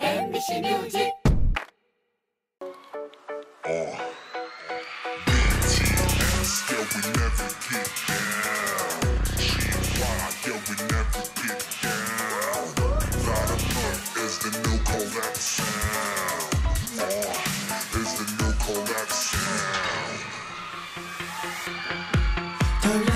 MBC 뮤직 Yeah, we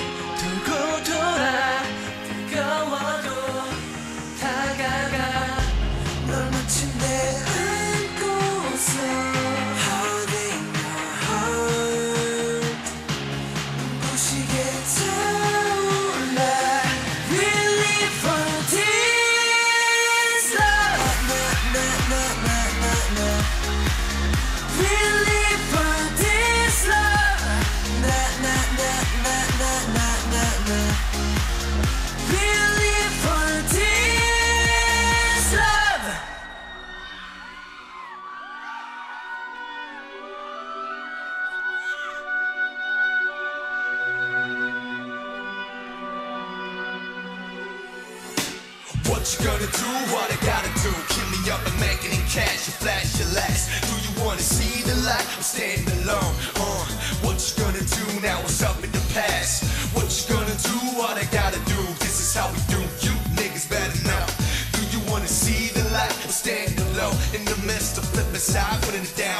What you gonna do? What I gotta do? Keep me up and making it cash. You flash your last. Do you wanna see the light? I'm standing alone. Uh, what you gonna do now? What's up in the past? What you gonna do? What I gotta do? This is how we do. You niggas better know. Do you wanna see the light? I'm standing alone in the midst of flipping side, putting it down.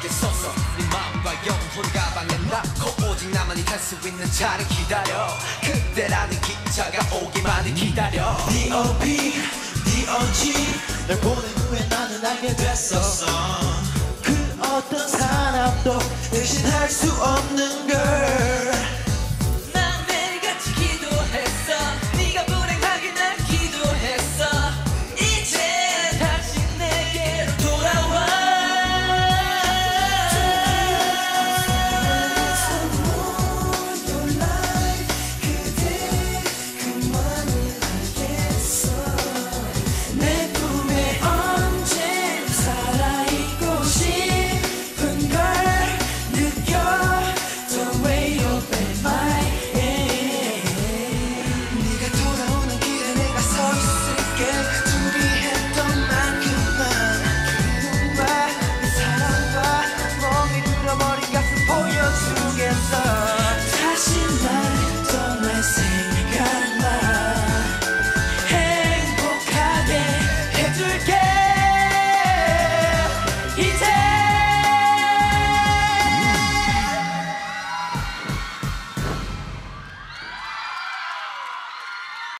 기차역에 서서 네 마음과 영혼 가방에 낳고 오직 나만이 탈 수 있는 차를 기다려 그때라는 기차가 오기만을 기다려 D.O.P. D.O.G. 널 보낸 후에 나는 알게 됐었어 그 어떤 사람도 대신할 수 없는 걸